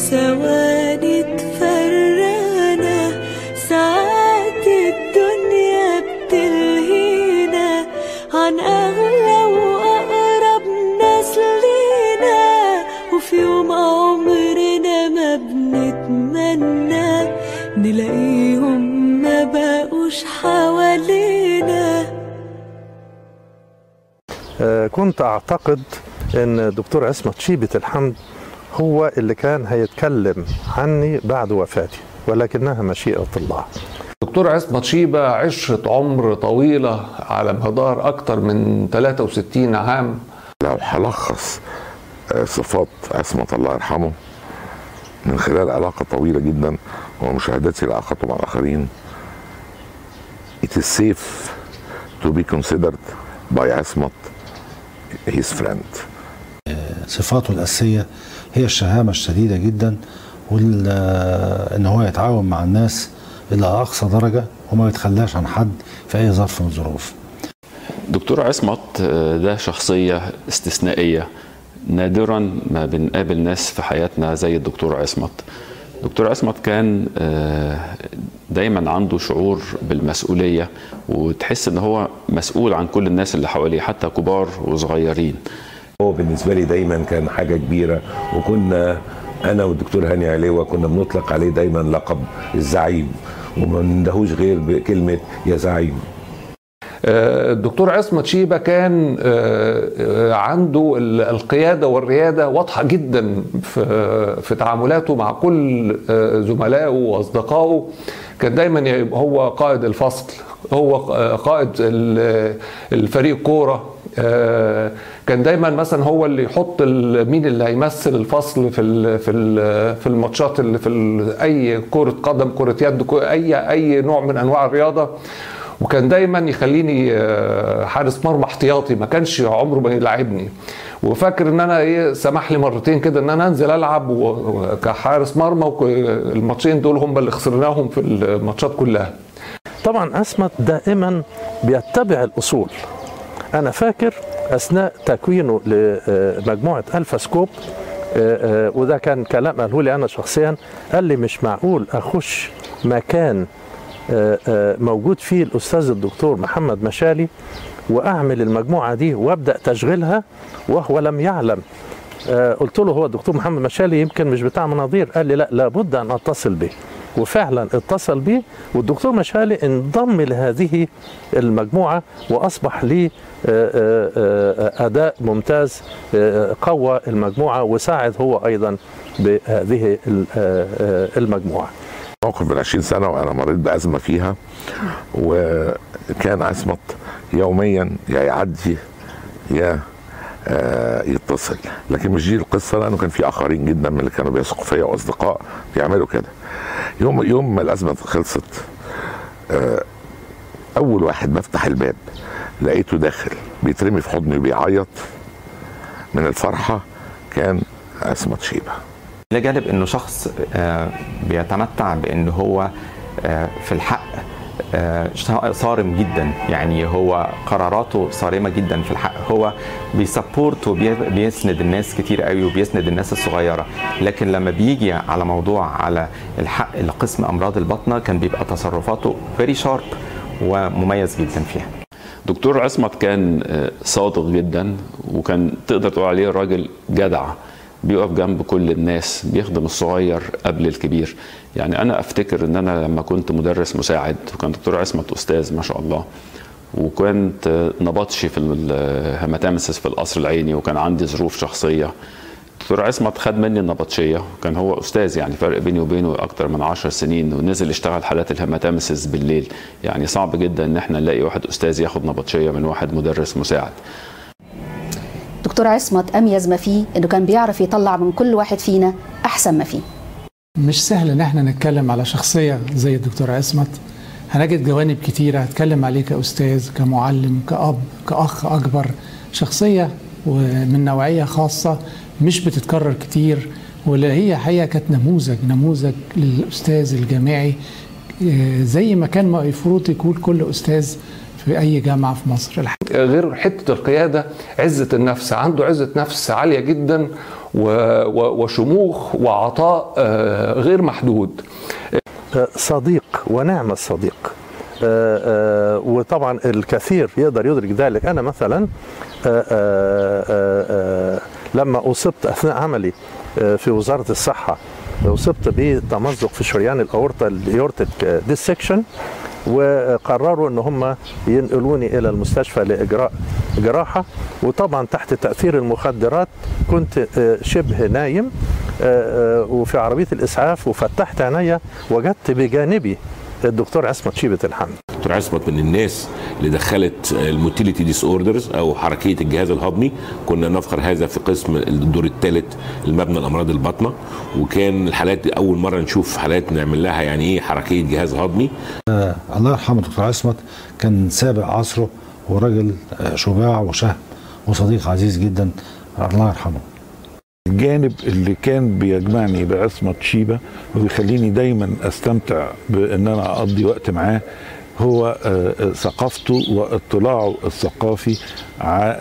ثواني تفرقنا ساعات الدنيا بتلهينا. عن أغلى وأقرب ناس لينا. وفي يوم عمرنا ما بنتمنى نلاقيهم ما بقوش حوالينا. آه، كنت أعتقد إن دكتور عصمت شيبة الحمد هو اللي كان هيتكلم عني بعد وفاتي ولكنها مشيئة الله. دكتور عصمت شيبة عشرة عمر طويلة على مدار أكتر من 63 عام. لو هلخص آه، صفات عصمة الله يرحمه من خلال علاقة طويلة جدا ومشاهدتي لعلاقته مع الآخرين It is safe to be considered by عصمت his friend. صفاته الأساسية هي الشهامة الشديدة جدا وإن هو يتعاون مع الناس إلى أقصى درجة وما يتخلاش عن حد في أي ظرف من الظروف. دكتور عصمت آه، ده شخصية استثنائية نادرا ما بنقابل ناس في حياتنا زي الدكتور عصمت. دكتور عصمت كان آه، دايما عنده شعور بالمسؤولية وتحس إن هو مسؤول عن كل الناس اللي حواليه حتى كبار وصغيرين. هو بالنسبة لي دايما كان حاجة كبيرة وكنا أنا والدكتور هاني عليوة كنا بنطلق عليه دايما لقب الزعيم وما نندهوش غير بكلمة يا زعيم. آه، الدكتور عصمت شيبة كان آه، آه، عنده ال- القيادة والريادة واضحة جدا في تعاملاته مع كل زملائه وأصدقائه. كان دايما هو قائد الفصل هو قائد ال- الفريق كورة. آه، كان دايما مثلا هو اللي يحط مين اللي هيمثل الفصل في ال- في ال- في الماتشات اللي في أي كرة قدم كرة يد أي أي نوع من أنواع الرياضة. وكان دايما يخليني آه، حارس مرمى احتياطي ما كانش عمره ما يلعبني. وفاكر إن أنا إيه سمح لي مرتين كده إن أنا أنزل ألعب كحارس مرمى والماتشين دول هم اللي خسرناهم في الماتشات كلها. طبعا أسمت دائما بيتبع الأصول. أنا فاكر أثناء تكوينه لمجموعة ألفا سكوب آه، آه، وده كان كلام قاله لي أنا شخصيا قال لي مش معقول أخش مكان آه، موجود فيه الأستاذ الدكتور محمد مشالي وأعمل المجموعة دي وأبدأ تشغيلها وهو لم يعلم. قلت له هو الدكتور محمد مشالي يمكن مش بتاع مناظير قال لي لا لابد أن أتصل به. وفعلا اتصل بيه والدكتور مشالي انضم لهذه المجموعة وأصبح لي آه، آه، آه، أداء ممتاز قوى المجموعة وساعد هو أيضا بهذه ال- المجموعة. موقف من 20 سنة وأنا مريت بأزمة فيها وكان عصمت يوميا يا يعدي يا يتصل. لكن مش دي القصة لأنه كان في آخرين جدا من اللي كانوا بيثقوا فيا وأصدقاء بيعملوا كده. يوم يوم ما الأزمة خلصت آه، أول واحد بفتح الباب لقيته داخل بيترمي في حضني وبيعيط. من الفرحة كان عصمت شيبة. إلى جانب إنه شخص آه، بيتمتع بإن هو آه، في الحق صارم جدا. يعني هو قراراته صارمة جدا في الحق. هو بي support وبيسند الناس كتير قوي وبيسند الناس الصغيرة. لكن لما بيجي على موضوع على الحق لقسم أمراض الباطنة كان بيبقى تصرفاته very sharp ومميز جدا فيها. دكتور عصمت كان آه، صادق جدا وكان تقدر تقول عليه راجل جدع. بيقف جنب كل الناس بيخدم الصغير قبل الكبير. يعني أنا أفتكر إن أنا لما كنت مدرس مساعد وكان دكتور عصمت أستاذ ما شاء الله وكنت نبطشي في الهيماتامسس في القصر العيني وكان عندي ظروف شخصية. دكتور عصمت خد مني النبطشية وكان هو أستاذ يعني فرق بيني وبينه أكتر من عشر سنين ونزل اشتغل حالات الهيماتامسس بالليل. يعني صعب جدا إن إحنا نلاقي واحد أستاذ ياخد نبطشية من واحد مدرس مساعد. دكتور عصمت اميز ما فيه إنه كان بيعرف يطلع من كل واحد فينا أحسن ما فيه. مش سهل إن إحنا نتكلم على شخصية زي الدكتور عصمت. هنجد جوانب كتيرة هتكلم عليه كأستاذ كمعلم كأب كأخ أكبر. شخصية ومن نوعية خاصة مش بتتكرر كتير ولا هي حقيقة كانت نموذج نموذج للأستاذ الجامعي. آه، زي ما كان المفروض يكون كل أستاذ في أي جامعة في مصر. غير حتة القيادة عزة النفس عنده عزة نفس عالية جدا و- و- وشموخ وعطاء آه، غير محدود. صديق ونعم الصديق. آه، آه، وطبعا الكثير يقدر يدرك ذلك. أنا مثلا لما أصبت أثناء عملي في وزارة الصحة أصبت بتمزق في شريان الأورطة الايورتيك discussion وقرروا إن هم ينقلوني إلى المستشفى لإجراء جراحة. وطبعا تحت تأثير المخدرات كنت آه، شبه نايم آه، آه، وفي عربية الإسعاف وفتحت عينيا وجدت بجانبي الدكتور عصمت شيبة الحمد. دكتور عصمت من الناس اللي دخلت ال motility disorders أو حركية الجهاز الهضمي. كنا نفخر هذا في قسم الدور الثالث المبنى الأمراض الباطنه وكان الحالات دي أول مرة نشوف حالات نعمل لها يعني إيه حركية جهاز هضمي. آه الله يرحمه دكتور عصمت. كان سابق عصره وراجل آه شجاع وشهم وصديق عزيز جدا. الله يرحمه. الجانب اللي كان بيجمعني بعصمة شيبة وبيخليني دايما أستمتع بإن أنا أقضي وقت معاه هو آه، آه، ثقافته واطلاعه الثقافي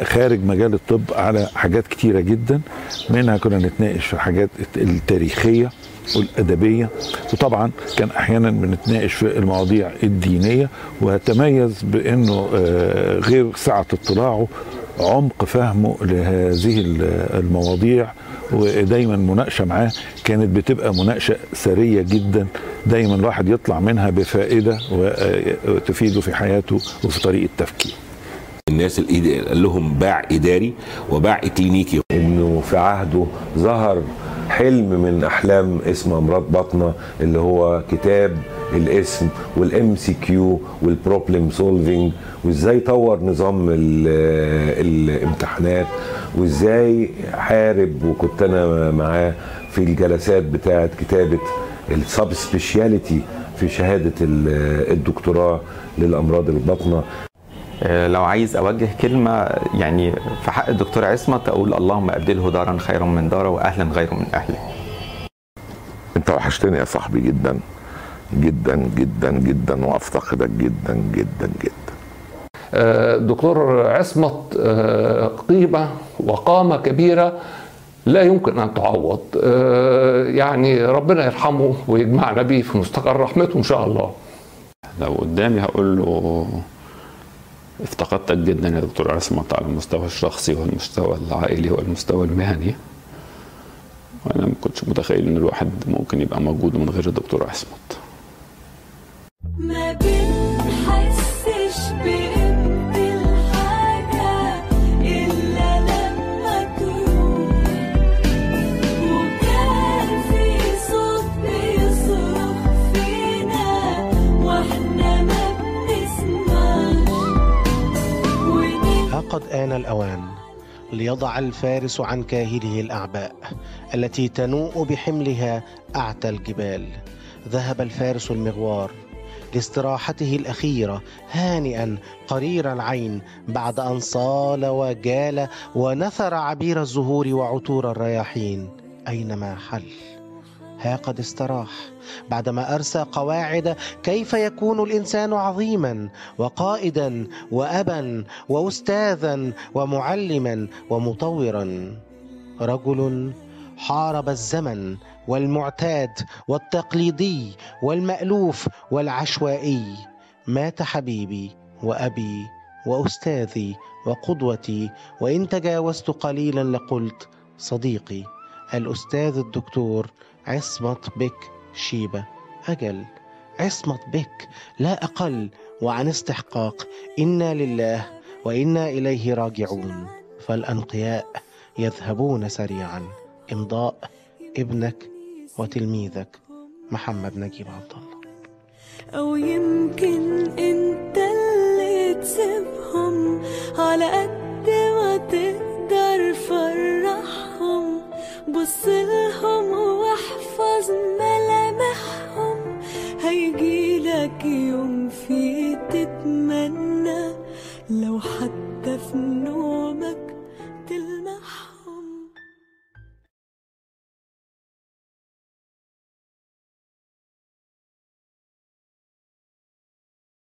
خارج مجال الطب على حاجات كتيرة جدا. منها كنا نتناقش في حاجات التاريخية والأدبية وطبعا كان أحيانا بنتناقش في المواضيع الدينية وتميز بأنه آه، غير سعة اطلاعه عمق فهمه لهذه المواضيع ودايما مناقشة معاه كانت بتبقى مناقشة ثرية جدا. دايما الواحد يطلع منها بفائدة وتفيده في حياته وفي طريقة تفكيره. الناس اللي قال لهم باع إداري وباع كلينيكي. إنه في عهده ظهر حلم من أحلام قسم أمراض باطنة اللي هو كتاب القسم وال MCQ وال problem solving وإزاي طور نظام ال- الامتحانات وإزاي حارب وكنت أنا معاه في الجلسات بتاعه كتابة ال sub specialty في شهادة ال- الدكتوراه للأمراض الباطنة. آه، لو عايز أوجه كلمة يعني في حق الدكتور عصمت أقول اللهم أبدله دارا خيرا من داره وأهلا غير من أهله. أنت وحشتني يا صاحبي جدا. جدا جدا جدا وأفتقدك جدا جدا جدا. آه، دكتور عصمت آه، قيمة وقامة كبيرة لا يمكن أن تعوض. آه، يعني ربنا يرحمه ويجمعنا به في مستقر رحمته إن شاء الله. لو قدامي هقول له افتقدتك جدا يا دكتور عصمت على المستوى الشخصي والمستوى العائلي والمستوى المهني. وأنا ما كنتش متخيل إن الواحد ممكن يبقى موجود من غير الدكتور عصمت. قد آن الأوان ليضع الفارس عن كاهله الأعباء التي تنوء بحملها أعتى الجبال. ذهب الفارس المغوار لاستراحته الأخيرة هانئا قرير العين بعد أن صال وجال ونثر عبير الزهور وعطور الرياحين أينما حل. ها قد استراح. بعدما أرسى قواعد كيف يكون الإنسان عظيما وقائدا وابا واستاذا ومعلما ومطورا. رجل حارب الزمن والمعتاد والتقليدي والمألوف والعشوائي. مات حبيبي وأبي وأستاذي وقدوتي وإن تجاوزت قليلا لقلت صديقي. الأستاذ الدكتور عصمت بك شيبة. أجل عصمت بك لا أقل. وعن استحقاق إنا لله وإنا إليه راجعون. فالأنقياء يذهبون سريعا. إمضاء ابنك وتلميذك محمد نجيب عبد الله. أو يمكن إن